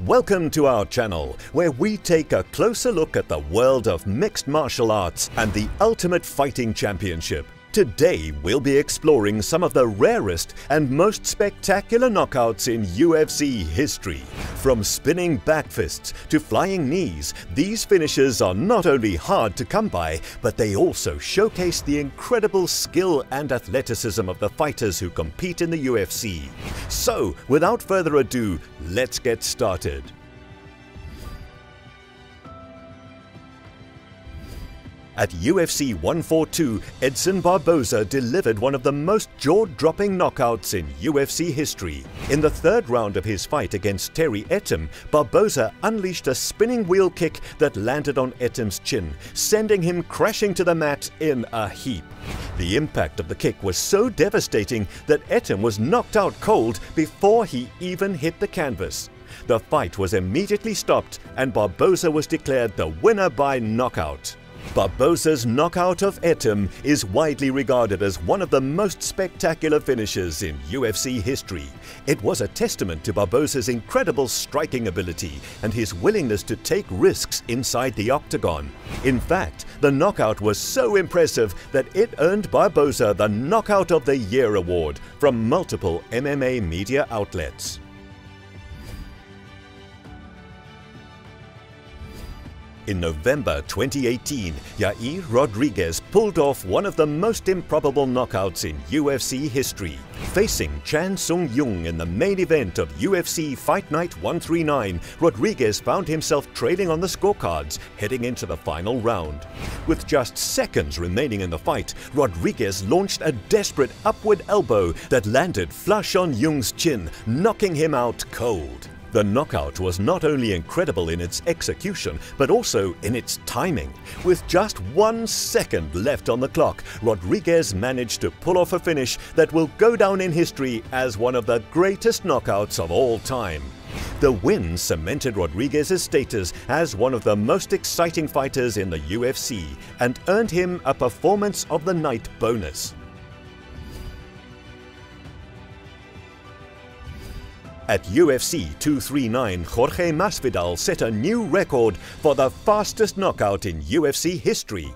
Welcome to our channel, where we take a closer look at the world of mixed martial arts and the Ultimate Fighting Championship. Today, we'll be exploring some of the rarest and most spectacular knockouts in UFC history. From spinning back fists to flying knees, these finishes are not only hard to come by, but they also showcase the incredible skill and athleticism of the fighters who compete in the UFC. So, without further ado, let's get started. At UFC 142, Edson Barboza delivered one of the most jaw-dropping knockouts in UFC history. In the third round of his fight against Terry Etim, Barboza unleashed a spinning wheel kick that landed on Etim's chin, sending him crashing to the mat in a heap. The impact of the kick was so devastating that Etim was knocked out cold before he even hit the canvas. The fight was immediately stopped and Barboza was declared the winner by knockout. Barboza's knockout of Etim is widely regarded as one of the most spectacular finishes in UFC history. It was a testament to Barboza's incredible striking ability and his willingness to take risks inside the octagon. In fact, the knockout was so impressive that it earned Barboza the Knockout of the Year award from multiple MMA media outlets. In November 2018, Yair Rodriguez pulled off one of the most improbable knockouts in UFC history. Facing Chan Sung Jung in the main event of UFC Fight Night 139, Rodriguez found himself trailing on the scorecards heading into the final round. With just seconds remaining in the fight, Rodriguez launched a desperate upward elbow that landed flush on Jung's chin, knocking him out cold. The knockout was not only incredible in its execution, but also in its timing. With just one second left on the clock, Rodriguez managed to pull off a finish that will go down in history as one of the greatest knockouts of all time. The win cemented Rodriguez's status as one of the most exciting fighters in the UFC and earned him a Performance of the Night bonus. At UFC 239, Jorge Masvidal set a new record for the fastest knockout in UFC history.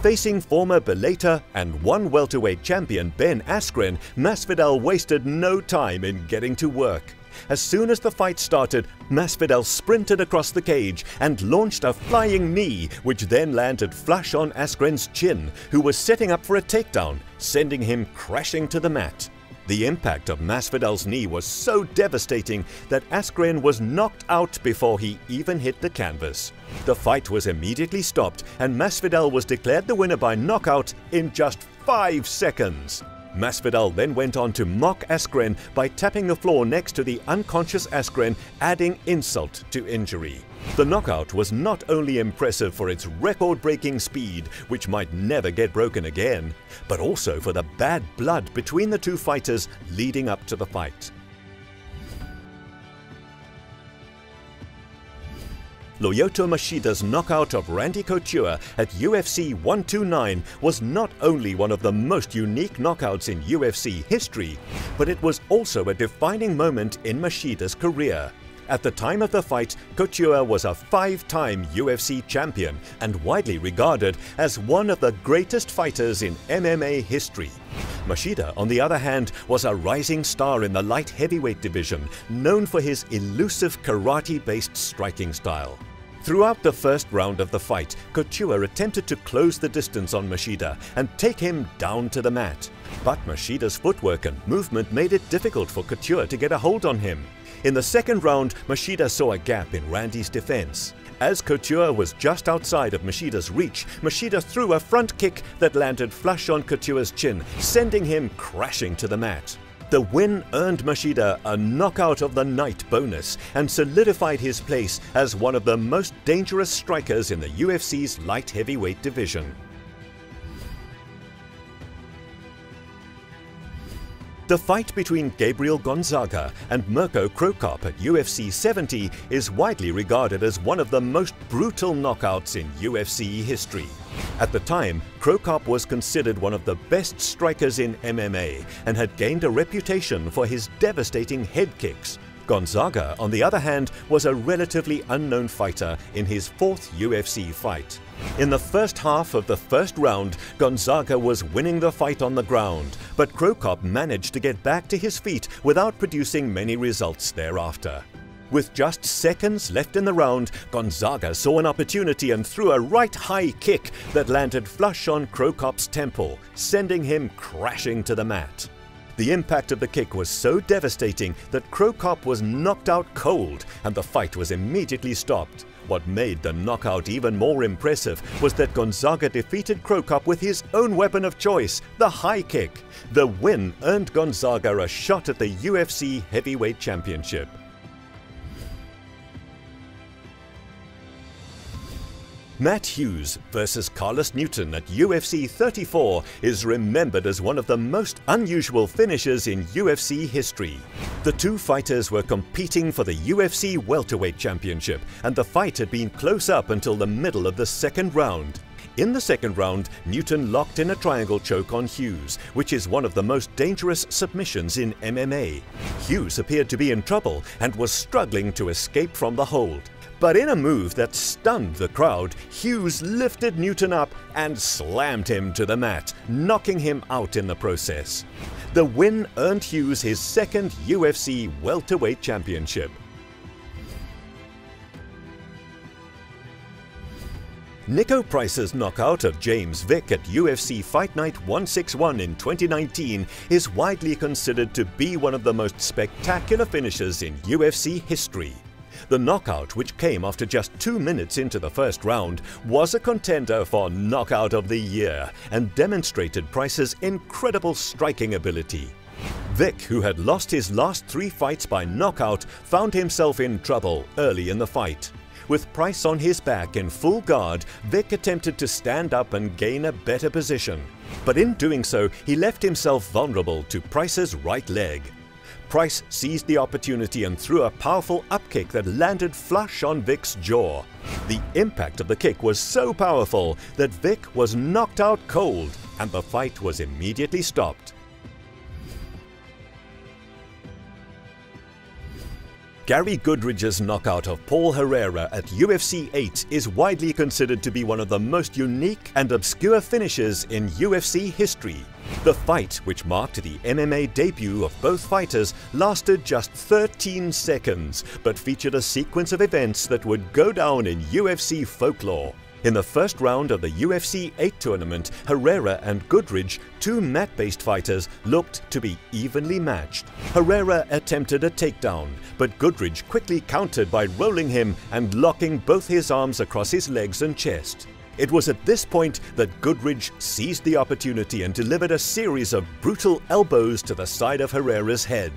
Facing former Bellator and one welterweight champion Ben Askren, Masvidal wasted no time in getting to work. As soon as the fight started, Masvidal sprinted across the cage and launched a flying knee, which then landed flush on Askren's chin, who was setting up for a takedown, sending him crashing to the mat. The impact of Masvidal's knee was so devastating that Askren was knocked out before he even hit the canvas. The fight was immediately stopped and Masvidal was declared the winner by knockout in just 5 seconds. Masvidal then went on to mock Askren by tapping the floor next to the unconscious Askren, adding insult to injury. The knockout was not only impressive for its record-breaking speed, which might never get broken again, but also for the bad blood between the two fighters leading up to the fight. Lyoto Machida's knockout of Randy Couture at UFC 129 was not only one of the most unique knockouts in UFC history, but it was also a defining moment in Machida's career. At the time of the fight, Couture was a five-time UFC champion and widely regarded as one of the greatest fighters in MMA history. Machida, on the other hand, was a rising star in the light heavyweight division, known for his elusive karate-based striking style. Throughout the first round of the fight, Couture attempted to close the distance on Machida and take him down to the mat. But Machida's footwork and movement made it difficult for Couture to get a hold on him. In the second round, Machida saw a gap in Randy's defense. As Couture was just outside of Machida's reach, Machida threw a front kick that landed flush on Couture's chin, sending him crashing to the mat. The win earned Machida a Knockout of the Night bonus and solidified his place as one of the most dangerous strikers in the UFC's light heavyweight division. The fight between Gabriel Gonzaga and Mirko Cro Cop at UFC 70 is widely regarded as one of the most brutal knockouts in UFC history. At the time, Cro Cop was considered one of the best strikers in MMA and had gained a reputation for his devastating head kicks. Gonzaga, on the other hand, was a relatively unknown fighter in his fourth UFC fight. In the first half of the first round, Gonzaga was winning the fight on the ground, but Cro Cop managed to get back to his feet without producing many results thereafter. With just seconds left in the round, Gonzaga saw an opportunity and threw a right high kick that landed flush on Cro Cop's temple, sending him crashing to the mat. The impact of the kick was so devastating that Cro Cop was knocked out cold and the fight was immediately stopped. What made the knockout even more impressive was that Gonzaga defeated Cro Cop with his own weapon of choice, the high kick. The win earned Gonzaga a shot at the UFC Heavyweight Championship. Matt Hughes versus Carlos Newton at UFC 34 is remembered as one of the most unusual finishes in UFC history. The two fighters were competing for the UFC Welterweight Championship, and the fight had been close up until the middle of the second round. In the second round, Newton locked in a triangle choke on Hughes, which is one of the most dangerous submissions in MMA. Hughes appeared to be in trouble and was struggling to escape from the hold. But in a move that stunned the crowd, Hughes lifted Newton up and slammed him to the mat, knocking him out in the process. The win earned Hughes his second UFC welterweight championship. Niko Price's knockout of James Vick at UFC Fight Night 161 in 2019 is widely considered to be one of the most spectacular finishes in UFC history. The knockout, which came after just two minutes into the first round, was a contender for Knockout of the Year and demonstrated Price's incredible striking ability. Vick, who had lost his last three fights by knockout, found himself in trouble early in the fight. With Price on his back in full guard, Vick attempted to stand up and gain a better position. But in doing so, he left himself vulnerable to Price's right leg. Price seized the opportunity and threw a powerful upkick that landed flush on Vick's jaw. The impact of the kick was so powerful that Vick was knocked out cold and the fight was immediately stopped. Gary Goodridge's knockout of Paul Herrera at UFC 8 is widely considered to be one of the most unique and obscure finishes in UFC history. The fight, which marked the MMA debut of both fighters, lasted just 13 seconds, but featured a sequence of events that would go down in UFC folklore. In the first round of the UFC 8 tournament, Herrera and Goodridge, two mat-based fighters, looked to be evenly matched. Herrera attempted a takedown, but Goodridge quickly countered by rolling him and locking both his arms across his legs and chest. It was at this point that Goodridge seized the opportunity and delivered a series of brutal elbows to the side of Herrera's head.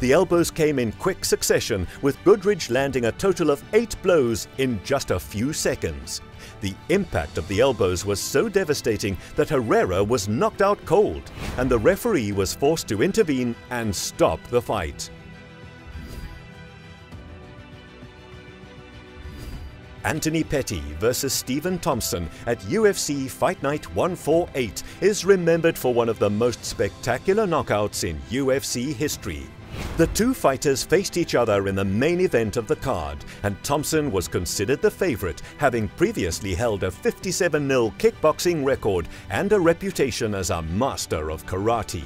The elbows came in quick succession, with Goodridge landing a total of eight blows in just a few seconds. The impact of the elbows was so devastating that Herrera was knocked out cold, and the referee was forced to intervene and stop the fight. Anthony Pettis versus Stephen Thompson at UFC Fight Night 148 is remembered for one of the most spectacular knockouts in UFC history. The two fighters faced each other in the main event of the card, and Thompson was considered the favorite, having previously held a 57-0 kickboxing record and a reputation as a master of karate.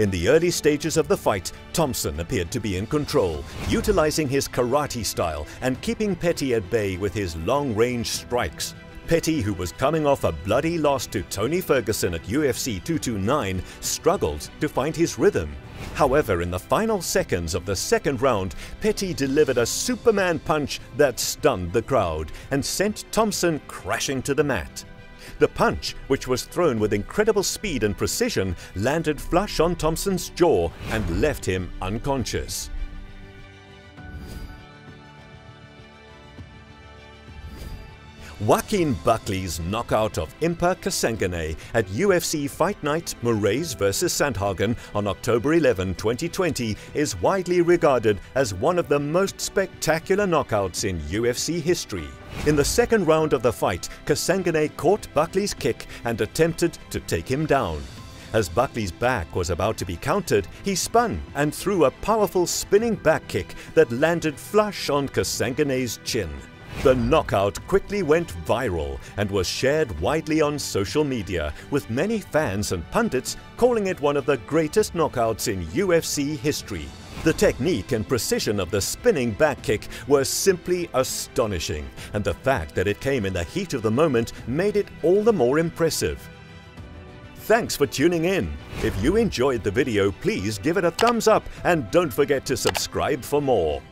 In the early stages of the fight, Thompson appeared to be in control, utilizing his karate style and keeping Pettis at bay with his long-range strikes. Pettis, who was coming off a bloody loss to Tony Ferguson at UFC 229, struggled to find his rhythm. However, in the final seconds of the second round, Pettis delivered a Superman punch that stunned the crowd and sent Thompson crashing to the mat. The punch, which was thrown with incredible speed and precision, landed flush on Thompson's jaw and left him unconscious. Joaquin Buckley's knockout of Impa Kasanganay at UFC Fight Night Moraes vs Sandhagen on October 11, 2020 is widely regarded as one of the most spectacular knockouts in UFC history. In the second round of the fight, Kasanganay caught Buckley's kick and attempted to take him down. As Buckley's back was about to be countered, he spun and threw a powerful spinning back kick that landed flush on Kasanganay's chin. The knockout quickly went viral and was shared widely on social media, with many fans and pundits calling it one of the greatest knockouts in UFC history. The technique and precision of the spinning back kick were simply astonishing, and the fact that it came in the heat of the moment made it all the more impressive. Thanks for tuning in. If you enjoyed the video, please give it a thumbs up and don't forget to subscribe for more.